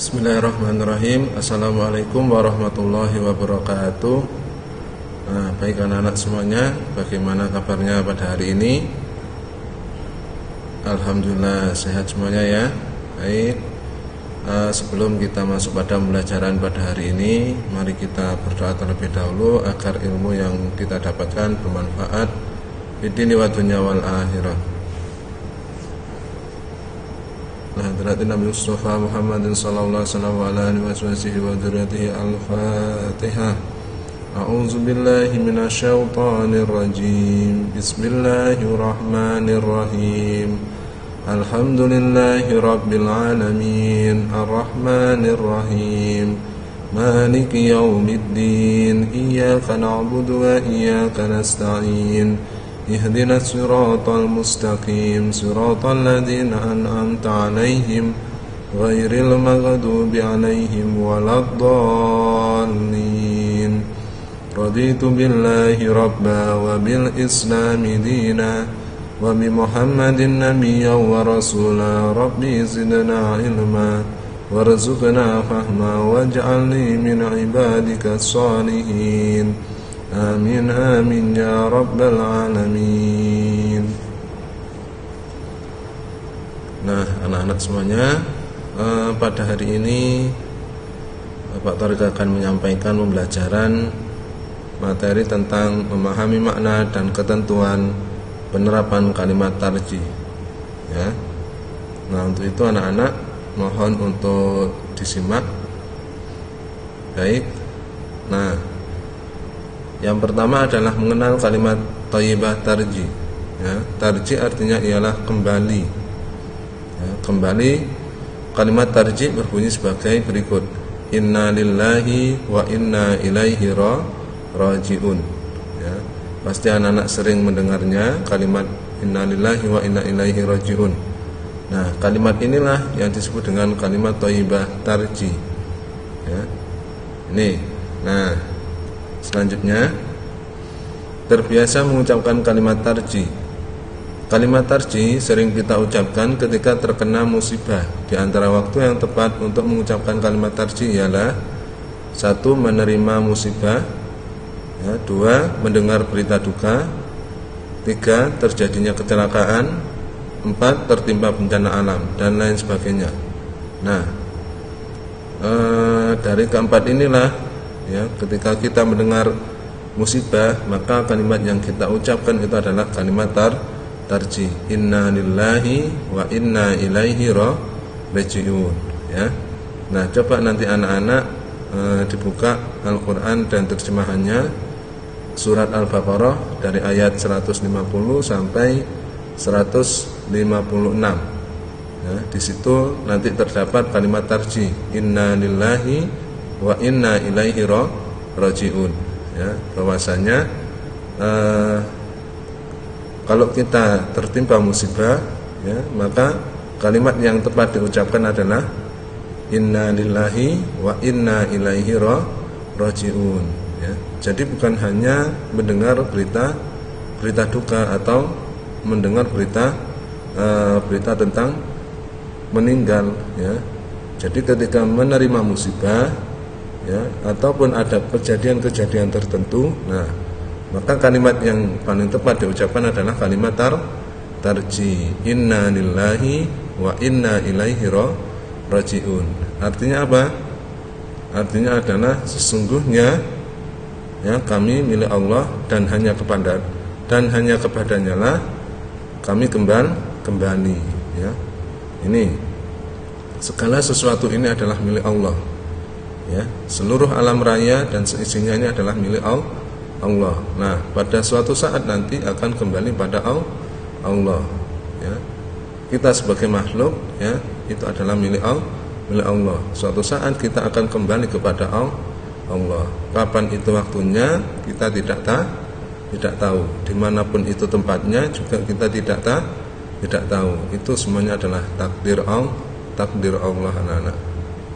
Bismillahirrahmanirrahim. Assalamualaikum warahmatullahi wabarakatuh. Nah, Baik anak-anak semuanya Bagaimana kabarnya pada hari ini? Alhamdulillah sehat semuanya ya. Baik. Uh, Sebelum kita masuk pada pembelajaran pada hari ini Mari kita berdoa terlebih dahulu Agar ilmu yang kita dapatkan bermanfaat. Bidini wa dunya wal akhirah لحضرة النبي محمد صلى الله عليه وسلم وعلى آله وصحبه الفاتحة. أعوذ بالله من الشيطان الرجيم. بسم الله الرحمن الرحيم. الحمد لله رب العالمين. الرحمن الرحيم. مالك يوم الدين. إياك نعبد وإياك نستعين. اهدنا الصراط المستقيم صراط الذين أنعمت عليهم غير المغضوب عليهم ولا الضالين. رضيت بالله ربا وبالإسلام دينا وبمحمد نبيا ورسولا. ربي زدنا علما وارزقنا فهما واجعلني من عبادك الصالحين. Amin amin ya rabbal alamin. Nah anak-anak semuanya eh, Pada hari ini Bapak Torik akan menyampaikan pembelajaran Materi tentang memahami makna dan ketentuan Penerapan kalimat tarji ya. Nah untuk itu anak-anak Mohon untuk disimak. Baik. Nah yang pertama adalah mengenal kalimat thayyibah tarji. Ya, tarji artinya ialah kembali. Ya, kembali kalimat tarji berbunyi sebagai berikut. Inna lillahi wa inna ilaihi rajiun. Ya, pasti anak-anak sering mendengarnya kalimat inna lillahi wa inna ilaihi rajiun. Nah, kalimat inilah yang disebut dengan kalimat thayyibah tarji. Ya. Ini. Nah, Selanjutnya Terbiasa mengucapkan kalimat tarji. Kalimat tarji sering kita ucapkan ketika terkena musibah. Di antara waktu yang tepat untuk mengucapkan kalimat tarji ialah Satu, menerima musibah ya, Dua, mendengar berita duka Tiga, terjadinya kecelakaan Empat, tertimpa bencana alam Dan lain sebagainya. Nah, ee, dari keempat inilah ya ketika kita mendengar musibah maka kalimat yang kita ucapkan itu adalah kalimat tar tarji. Inna lillahi wa inna ilaihi rajiun. Ya. Nah coba nanti anak-anak e, dibuka Al-Qur'an dan terjemahannya. Surat Al-Baqarah dari ayat 150 sampai 156 ya, di situ nanti terdapat kalimat tarji. Inna lillahi wa inna ilaihi rajiun. Ya bahwasanya uh, kalau kita tertimpa musibah ya maka kalimat yang tepat diucapkan adalah inna lillahi wa inna ilaihi rajiun. Ya jadi bukan hanya mendengar berita berita duka atau mendengar berita uh, berita tentang meninggal ya. Jadi ketika menerima musibah ya ataupun ada kejadian-kejadian tertentu nah maka kalimat yang paling tepat diucapkan adalah kalimat tar tarji inna lillahi wa inna ilaihi rajiun artinya apa? Artinya adalah sesungguhnya ya kami milik Allah dan hanya kepada dan hanya kepadanya lah kami kembali kembali ya. Ini segala sesuatu ini adalah milik Allah ya. Seluruh alam raya dan seisinya ini adalah milik Allah. Nah pada suatu saat nanti akan kembali pada Allah ya. Kita sebagai makhluk ya itu adalah milik Allah milik Allah. Suatu saat kita akan kembali kepada Allah. Kapan itu waktunya kita tidak tahu tidak tahu. Di mana pun itu tempatnya juga kita tidak tahu tidak tahu. Itu semuanya adalah takdir Allah takdir Allah anak-anak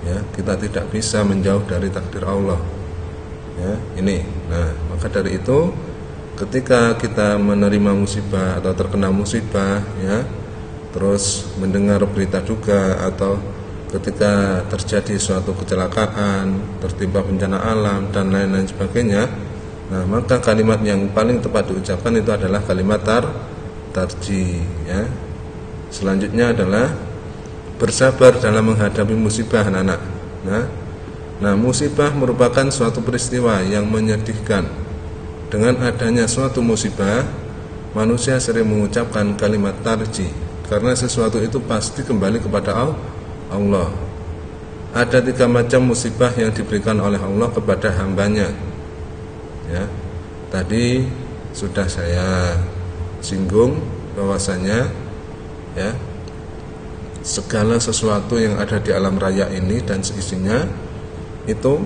ya kita tidak bisa menjauh dari takdir Allah ya ini nah maka dari itu ketika kita menerima musibah atau terkena musibah ya terus mendengar berita duka atau ketika terjadi suatu kecelakaan, tertimpa bencana alam dan lain-lain sebagainya, nah maka kalimat yang paling tepat diucapkan itu adalah kalimat tar tarji ya. Selanjutnya adalah bersabar dalam menghadapi musibah anak-anak. Nah, nah musibah merupakan suatu peristiwa yang menyedihkan. Dengan adanya suatu musibah, manusia sering mengucapkan kalimat tarji karena sesuatu itu pasti kembali kepada Allah. Ada tiga macam musibah yang diberikan oleh Allah kepada hambanya. Ya, tadi sudah saya singgung bahwasanya ya segala sesuatu yang ada di alam raya ini dan seisinya itu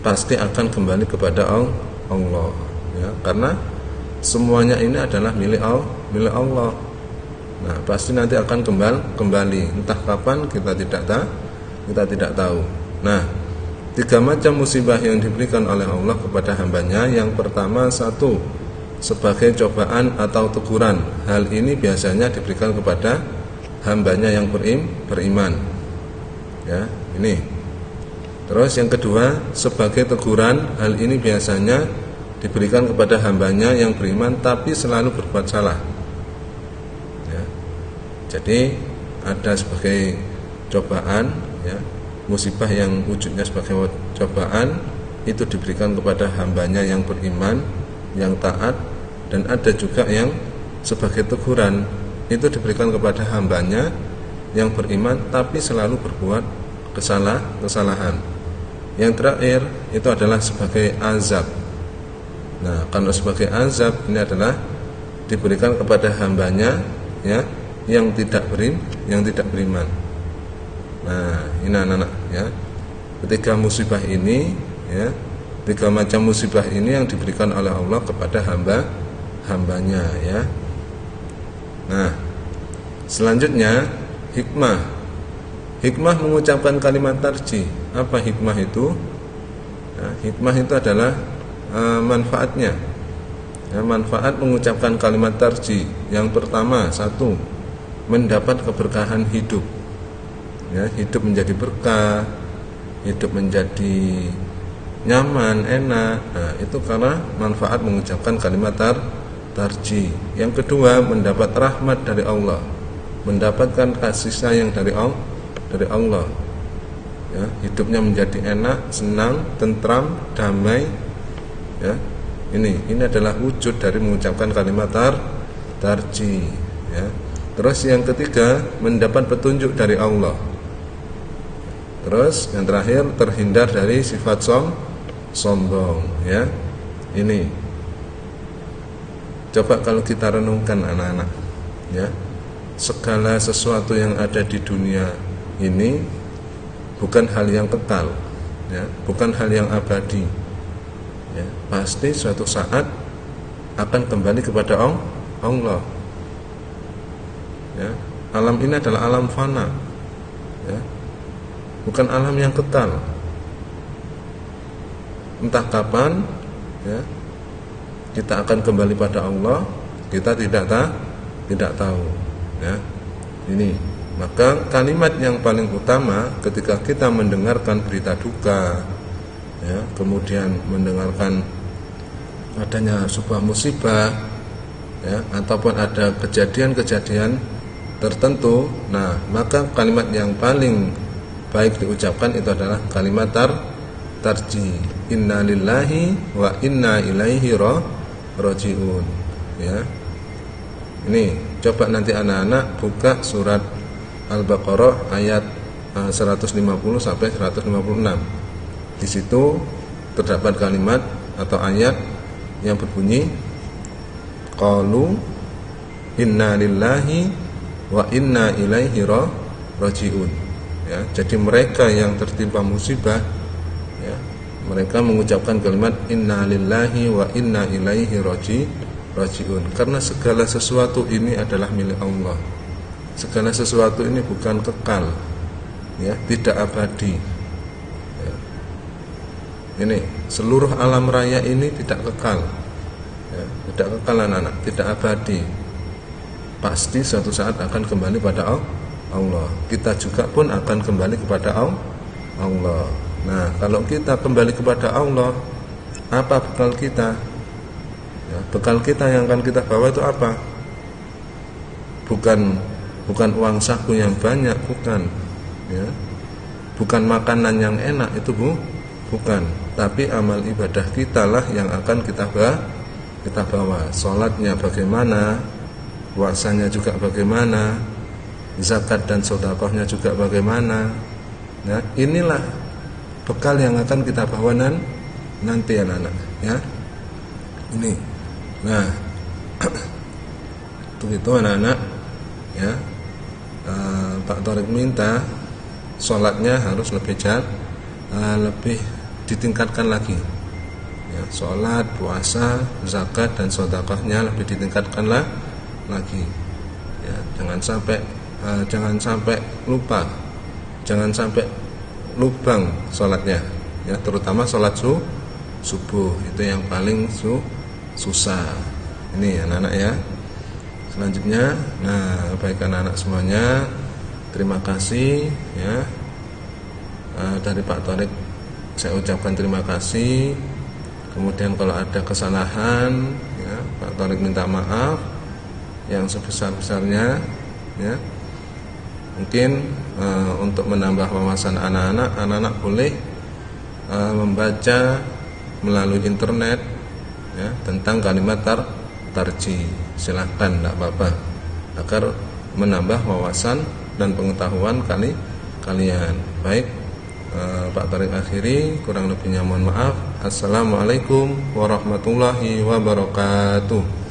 pasti akan kembali kepada Allah ya. Karena semuanya ini adalah milik Allah milik Allah. Nah pasti nanti akan kembali kembali. Entah kapan kita tidak tahu kita tidak tahu. Nah tiga macam musibah yang diberikan oleh Allah kepada hambanya. Yang pertama satu sebagai cobaan atau teguran. Hal ini biasanya diberikan kepada hambanya yang berim, beriman. Ya ini. Terus yang kedua sebagai teguran hal ini biasanya diberikan kepada hambanya yang beriman tapi selalu berbuat salah. Ya. jadi ada sebagai cobaan ya musibah yang wujudnya sebagai cobaan itu diberikan kepada hambanya yang beriman yang taat dan ada juga yang sebagai teguran itu diberikan kepada hambanya yang beriman tapi selalu berbuat kesalah kesalahan. Yang terakhir itu adalah sebagai azab. Nah, kalau sebagai azab ini adalah diberikan kepada hambanya ya yang tidak berim, yang tidak beriman. Nah, ini anak-anak ya. Ketika musibah ini ya, tiga macam musibah ini yang diberikan oleh Allah kepada hamba hambanya ya. Nah, selanjutnya hikmah. Hikmah mengucapkan kalimat tarji. Apa hikmah itu? Nah, hikmah itu adalah uh, manfaatnya. Ya, manfaat mengucapkan kalimat tarji. Yang pertama, satu, mendapat keberkahan hidup. Ya, hidup menjadi berkah, hidup menjadi nyaman, enak. Nah, itu karena manfaat mengucapkan kalimat tar tarji. Yang kedua, mendapat rahmat dari Allah. Mendapatkan kasih sayang dari Allah, dari Allah. Ya, hidupnya menjadi enak, senang, tentram, damai. Ya. Ini ini adalah wujud dari mengucapkan kalimat tar tarji, ya. Terus yang ketiga, mendapat petunjuk dari Allah. Terus yang terakhir terhindar dari sifat som sombong, ya. Ini Coba kalau kita renungkan anak-anak, ya, segala sesuatu yang ada di dunia ini bukan hal yang kekal, ya, bukan hal yang abadi. Ya, pasti suatu saat akan kembali kepada Allah. Ya, alam ini adalah alam fana, ya, bukan alam yang kekal. Entah kapan, ya, kita akan kembali pada Allah kita tidak tahu tidak tahu ya. Ini maka kalimat yang paling utama ketika kita mendengarkan berita duka ya kemudian mendengarkan adanya sebuah musibah ya ataupun ada kejadian-kejadian tertentu nah maka kalimat yang paling baik diucapkan itu adalah kalimat tar tarji. Inna lillahi wa inna ilaihi rojiun ya. Ini coba nanti anak-anak buka surat Al-Baqarah ayat 150 eh, sampai 156 di situ terdapat kalimat atau ayat yang berbunyi qalu inna lillahi wa inna ilaihi rojiun ya jadi mereka yang tertimpa musibah mereka mengucapkan kalimat inna lillahi wa inna ilaihi roji rojiun karena segala sesuatu ini adalah milik Allah segala sesuatu ini bukan kekal ya tidak abadi ya. ini seluruh alam raya ini tidak kekal ya, tidak kekal anak-anak tidak abadi pasti suatu saat akan kembali pada Allah. Kita juga pun akan kembali kepada Allah. Nah, kalau kita kembali kepada Allah, apa bekal kita? Ya, bekal kita yang akan kita bawa itu apa? Bukan bukan uang saku yang banyak, bukan. Ya. Bukan makanan yang enak itu bu, bukan. Tapi amal ibadah kita lah yang akan kita bawa. Kita bawa. Sholatnya bagaimana? Puasanya juga bagaimana? zakat dan sodakohnya juga bagaimana ya inilah bekal yang akan kita bawa nan, nanti anak-anak ya. Ini. Nah. Untuk itu anak-anak ya. Uh, Pak Torik minta sholatnya harus lebih jat uh, lebih ditingkatkan lagi. Ya sholat puasa zakat dan sodakohnya lebih ditingkatkan lah lagi. Ya jangan sampai uh, jangan sampai lupa. Jangan sampai lubang sholatnya ya terutama sholat su, subuh itu yang paling su, susah. Ini anak-anak ya. Selanjutnya nah baik anak-anak semuanya. Terima kasih ya. Uh, dari Pak Torik saya ucapkan terima kasih. Kemudian kalau ada kesalahan ya Pak Torik minta maaf yang sebesar-besarnya ya. Mungkin uh, untuk menambah wawasan anak-anak anak-anak boleh uh, membaca melalui internet ya, tentang kalimat tar tarji. Silahkan tidak apa-apa. Agar menambah wawasan dan pengetahuan kali kalian. Baik uh, Pak Tarik akhiri kurang lebihnya mohon maaf. Assalamualaikum warahmatullahi wabarakatuh